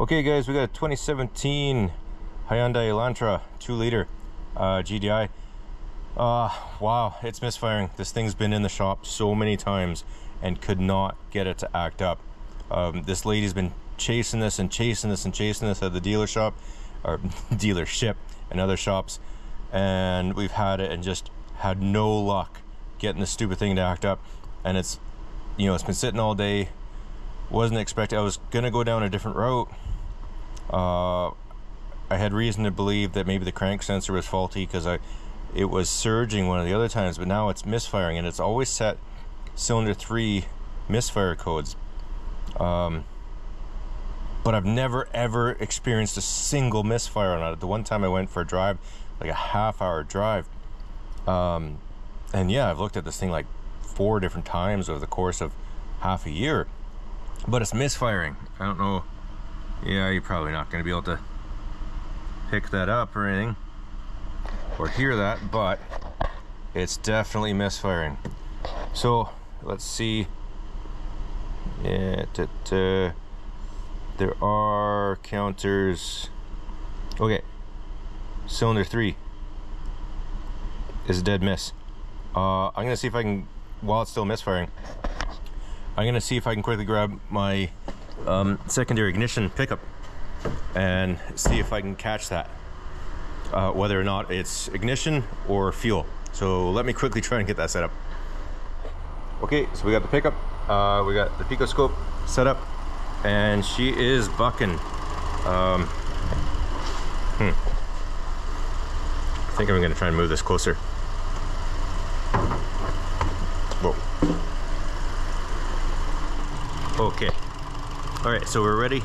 Okay guys, we got a 2017 Hyundai Elantra 2 liter uh, GDI. Uh, wow, it's misfiring. This thing's been in the shop so many times and could not get it to act up. Um, this lady's been chasing this and chasing this and chasing this at the dealer shop or dealership and other shops and we've had it and just had no luck getting the stupid thing to act up and it's you know it's been sitting all day wasn't expecting I was gonna go down a different route. Uh, I had reason to believe that maybe the crank sensor was faulty because I it was surging one of the other times but now it's misfiring and it's always set cylinder 3 misfire codes. Um, but I've never ever experienced a single misfire on it. The one time I went for a drive like a half hour drive um, and yeah I've looked at this thing like four different times over the course of half a year but it's misfiring. I don't know. Yeah you're probably not going to be able to pick that up or anything or hear that but it's definitely misfiring. So let's see. Yeah there are counters. Okay. Cylinder 3 is a dead miss. Uh, I'm gonna see if I can while it's still misfiring I'm gonna see if I can quickly grab my um, secondary ignition pickup and see if I can catch that uh, whether or not it's ignition or fuel. So let me quickly try and get that set up. Okay so we got the pickup uh, we got the picoscope set up and she is bucking. Um, hmm. I think I'm gonna try and move this closer Okay. All right, so we're ready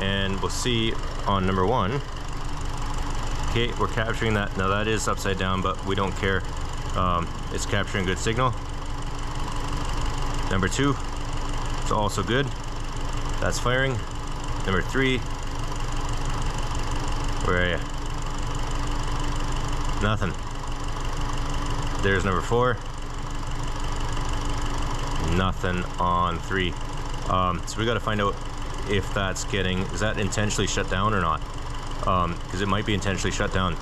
and we'll see on number one. Okay, we're capturing that. Now that is upside down, but we don't care. Um, it's capturing good signal. Number two, it's also good. That's firing. Number three, where are you? Nothing. There's number four. Nothing on three. Um, so we got to find out if that's getting, is that intentionally shut down or not? Because um, it might be intentionally shut down.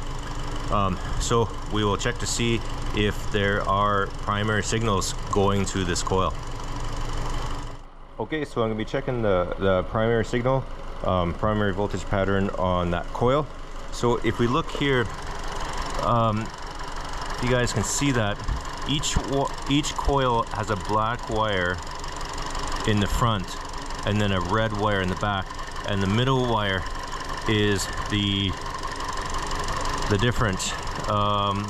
Um, so we will check to see if there are primary signals going to this coil. Okay, so I'm to be checking the, the primary signal, um, primary voltage pattern on that coil. So if we look here, um, you guys can see that each each coil has a black wire in the front and then a red wire in the back. And the middle wire is the the difference. Um,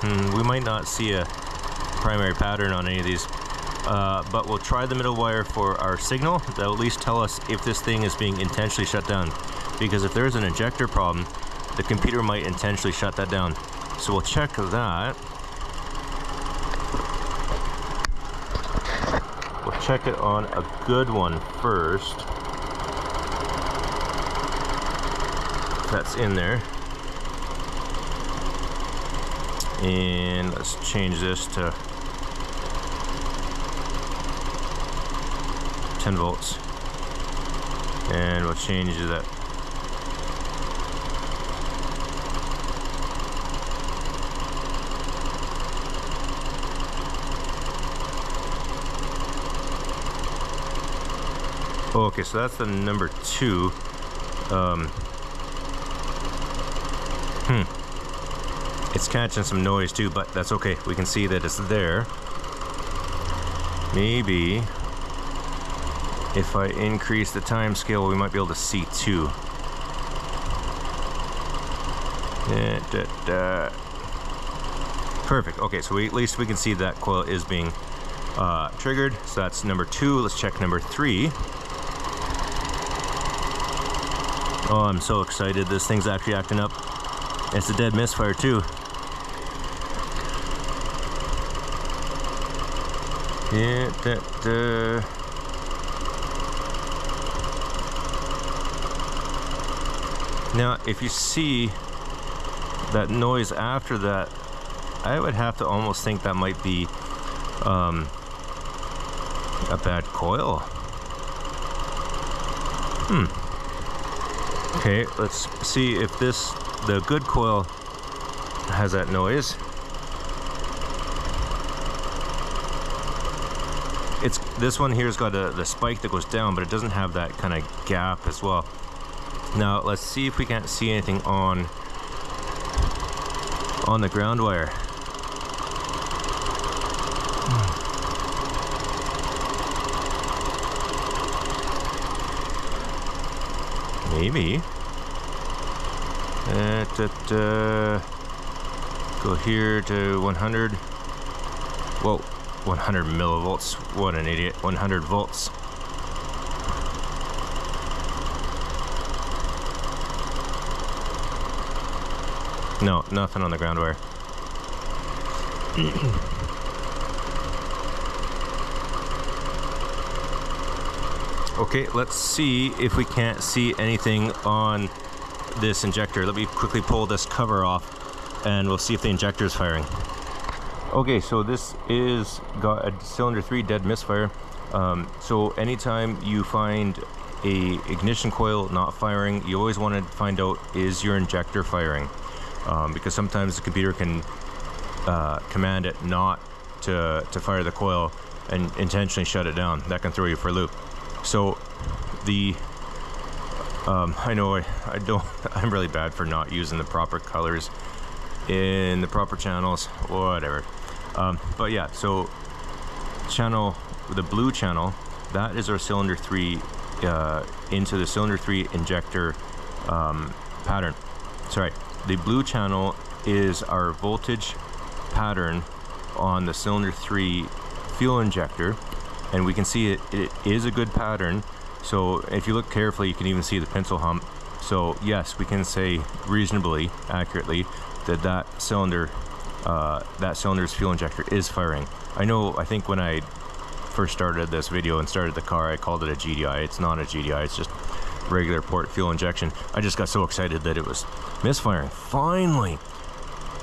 hmm, we might not see a primary pattern on any of these uh, but we'll try the middle wire for our signal. That'll at least tell us if this thing is being intentionally shut down. Because if there's an injector problem the computer might intentionally shut that down. So we'll check that check it on a good one first. That's in there. And let's change this to 10 volts. And we'll change that Oh, okay, so that's the number two. Um, hmm. It's catching some noise too, but that's okay. We can see that it's there. Maybe if I increase the time scale, we might be able to see too. Da, da, da. Perfect. Okay, so we, at least we can see that coil is being uh, triggered. So that's number two. Let's check number three. Oh, I'm so excited. This thing's actually acting up. It's a dead misfire too. Yeah, that, uh... Now, if you see that noise after that, I would have to almost think that might be um, a bad coil. Hmm. Okay, let's see if this, the good coil has that noise. It's This one here's got a, the spike that goes down, but it doesn't have that kind of gap as well. Now, let's see if we can't see anything on, on the ground wire. Maybe. Uh, uh, go here to 100. Whoa, 100 millivolts. What an idiot. 100 volts. No, nothing on the ground wire. Okay, let's see if we can't see anything on this injector. Let me quickly pull this cover off and we'll see if the injector is firing. Okay, so this is got a cylinder 3 dead misfire. Um, so anytime you find a ignition coil not firing, you always want to find out is your injector firing. Um, because sometimes the computer can uh, command it not to, to fire the coil and intentionally shut it down. That can throw you for a loop. So the um, I know I, I don't I'm really bad for not using the proper colors in the proper channels whatever. Um, but yeah so channel the blue channel that is our cylinder 3 uh, into the cylinder 3 injector um, pattern. Sorry the blue channel is our voltage pattern on the cylinder 3 fuel injector and we can see it, it is a good pattern. So if you look carefully, you can even see the pintle hump. So yes, we can say reasonably accurately that that cylinder, uh, that cylinder's fuel injector is firing. I know, I think when I first started this video and started the car, I called it a GDI. It's not a GDI, it's just regular port fuel injection. I just got so excited that it was misfiring. Finally!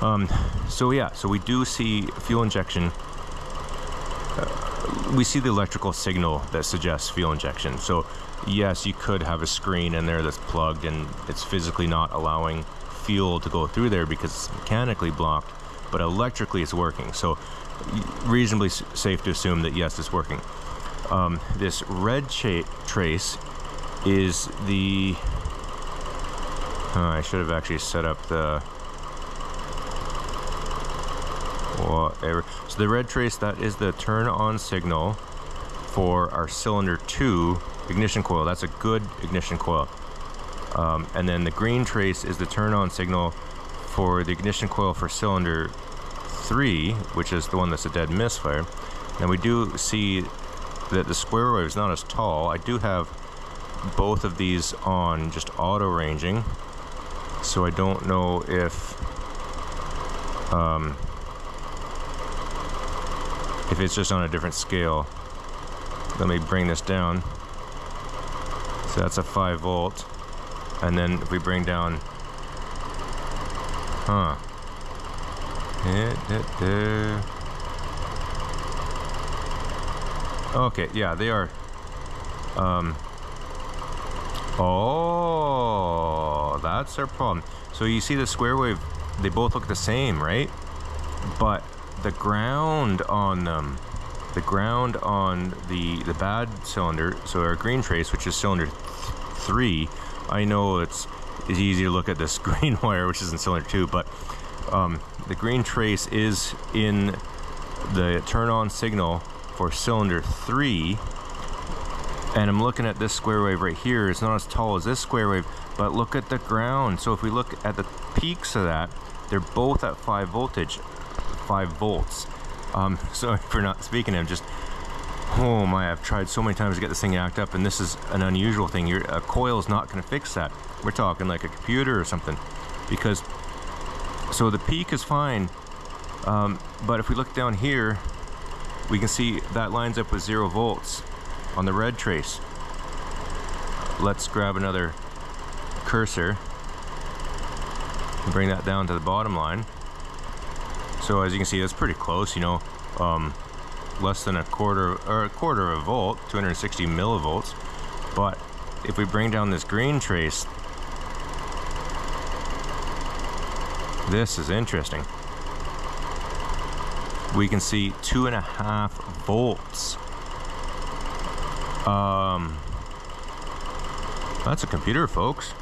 Um, so yeah, so we do see fuel injection we see the electrical signal that suggests fuel injection. So yes, you could have a screen in there that's plugged and it's physically not allowing fuel to go through there because it's mechanically blocked, but electrically it's working. So reasonably safe to assume that yes, it's working. Um, this red trace is the, uh, I should have actually set up the, whatever. So the red trace, that is the turn on signal for our cylinder 2 ignition coil. That's a good ignition coil. Um, and then the green trace is the turn on signal for the ignition coil for cylinder 3, which is the one that's a dead misfire. Now we do see that the square wave is not as tall. I do have both of these on just auto ranging. So I don't know if um, if it's just on a different scale. Let me bring this down. So that's a 5 volt. And then if we bring down... Huh. Okay, yeah, they are... Um, oh, that's our problem. So you see the square wave, they both look the same, right? But the ground on them the ground on the the bad cylinder so our green trace which is cylinder th three I know it's it's easy to look at this green wire which is in cylinder two but um, the green trace is in the turn on signal for cylinder three and I'm looking at this square wave right here. It's not as tall as this square wave but look at the ground. So if we look at the peaks of that they're both at 5 voltage 5 volts. Um, sorry for not speaking, I'm just, oh my, I've tried so many times to get this thing act up and this is an unusual thing. Your, a coil is not going to fix that. We're talking like a computer or something because, so the peak is fine, um, but if we look down here, we can see that lines up with zero volts on the red trace. Let's grab another cursor and bring that down to the bottom line. So as you can see, that's pretty close, you know, um, less than a quarter or a quarter of a volt, 260 millivolts. But if we bring down this green trace, this is interesting. We can see two and a half volts. Um, that's a computer, folks.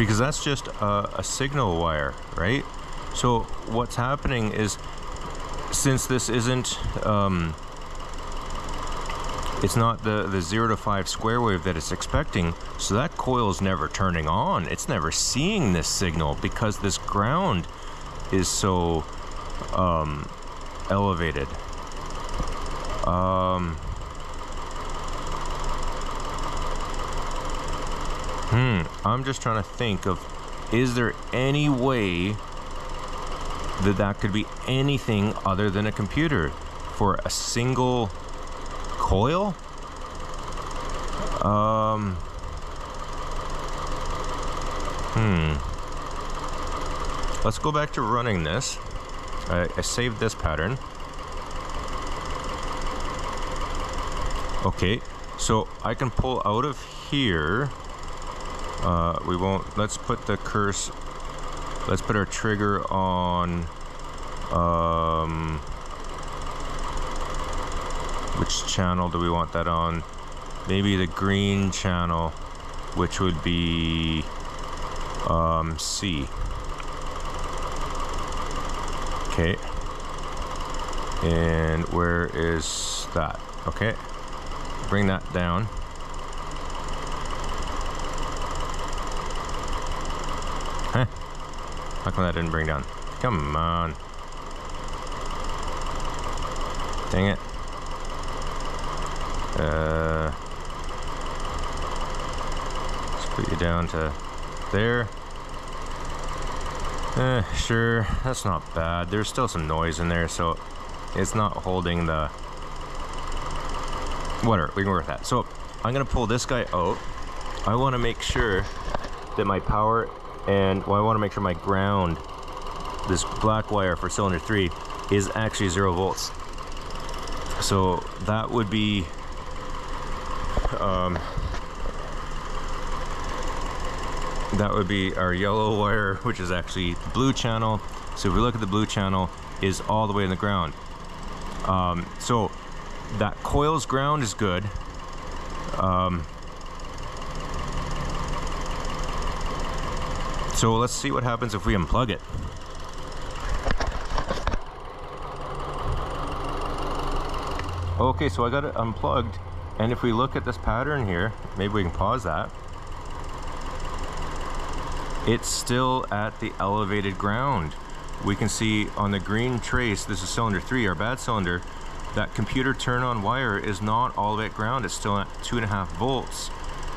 Because that's just a, a signal wire, right? So what's happening is, since this isn't, um, it's not the, the 0 to 5 square wave that it's expecting, so that coil is never turning on. It's never seeing this signal because this ground is so um, elevated. Um, hmm, I'm just trying to think of, is there any way that that could be anything other than a computer for a single coil? Um. Hmm. Let's go back to running this. I, I saved this pattern. Okay, so I can pull out of here. Uh, we won't, let's put the curse, let's put our trigger on, um, which channel do we want that on? Maybe the green channel, which would be um, C. Okay. And where is that? Okay. Bring that down. Huh? How come that didn't bring down? Come on. Dang it. Uh, let's put you down to there. Eh, sure, that's not bad. There's still some noise in there, so it's not holding the... Whatever, we can work with that. So, I'm gonna pull this guy out. I wanna make sure that my power and, well, I wanna make sure my ground, this black wire for cylinder three, is actually zero volts. So that would be um, that would be our yellow wire, which is actually blue channel. So if we look at the blue channel, is all the way in the ground. Um, so that coil's ground is good. Um, so let's see what happens if we unplug it. Okay, so I got it unplugged and if we look at this pattern here, maybe we can pause that. It's still at the elevated ground. We can see on the green trace, this is cylinder three, our bad cylinder, that computer turn on wire is not all the way at ground. It's still at two and a half volts,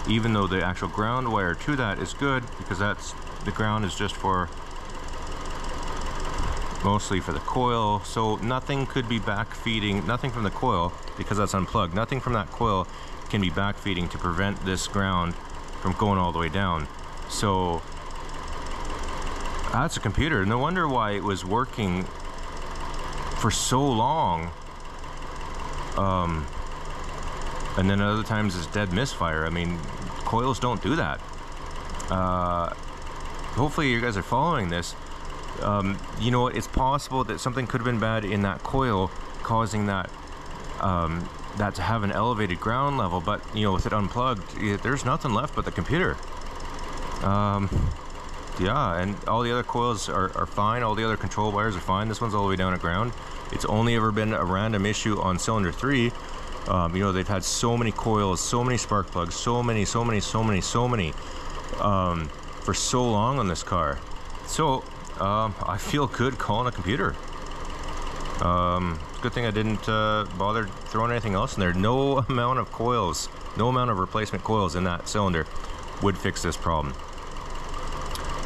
even though the actual ground wire to that is good because that's the ground is just for mostly for the coil. So nothing could be back feeding, nothing from the coil because that's unplugged. Nothing from that coil can be back feeding to prevent this ground from going all the way down. So that's a computer. No wonder why it was working for so long. Um, and then other times it's dead misfire. I mean, coils don't do that. Uh, hopefully you guys are following this. Um, you know, it's possible that something could have been bad in that coil causing that um, that to have an elevated ground level, but you know, with it unplugged, there's nothing left but the computer. Um, yeah, and all the other coils are, are fine. All the other control wires are fine. This one's all the way down at ground. It's only ever been a random issue on cylinder three. Um, you know, they've had so many coils, so many spark plugs, so many, so many, so many, so many, um, for so long on this car. So, um, I feel good calling a computer. Um, good thing I didn't uh, bother throwing anything else in there. No amount of coils, no amount of replacement coils in that cylinder would fix this problem.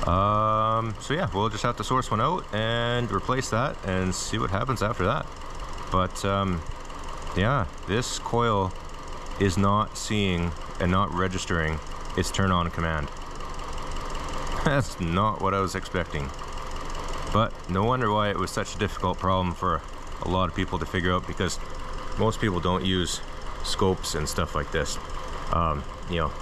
Um, so yeah, we'll just have to source one out and replace that and see what happens after that. But um, yeah, this coil is not seeing and not registering its turn on command. That's not what I was expecting. But no wonder why it was such a difficult problem for a lot of people to figure out because most people don't use scopes and stuff like this. Um, you know,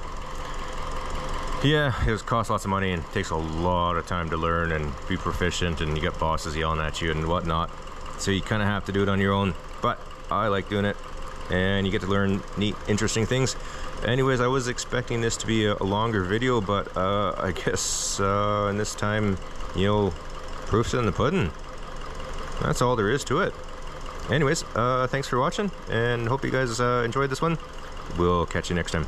yeah, it was cost lots of money and takes a lot of time to learn and be proficient and you get bosses yelling at you and whatnot. So you kind of have to do it on your own. But I like doing it and you get to learn neat, interesting things. Anyways, I was expecting this to be a, longer video, but uh, I guess uh, in this time, you know, proof's in the pudding. That's all there is to it. Anyways, uh, thanks for watching and hope you guys uh, enjoyed this one. We'll catch you next time.